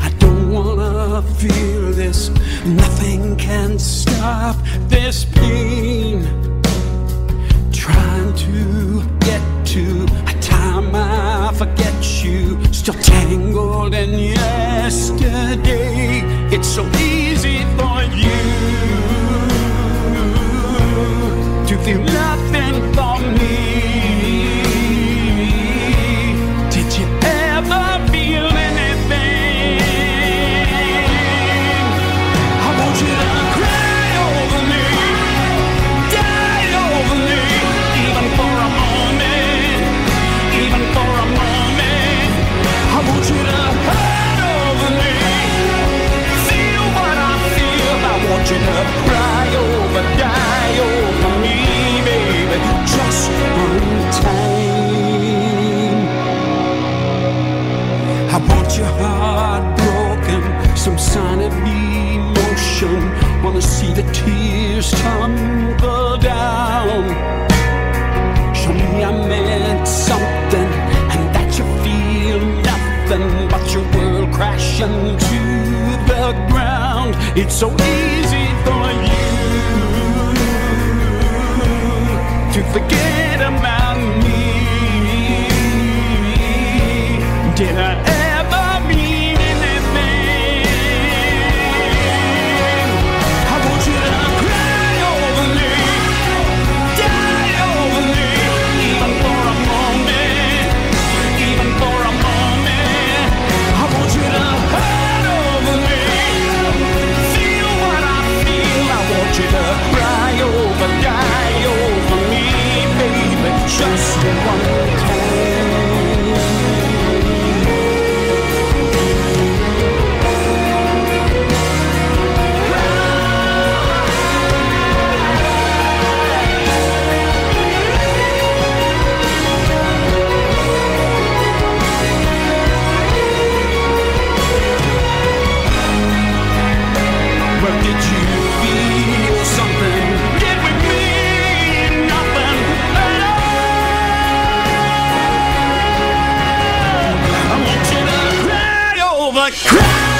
I don't wanna feel this. Nothing can stop this pain. Trying to get to a time I forget you. Still tangled in yesterday. It's so easy for you to feel nothing emotion. Wanna see the tears tumble down. Show me I meant something, and that you feel nothing but your world crashing to the ground. It's so easy for you to forget I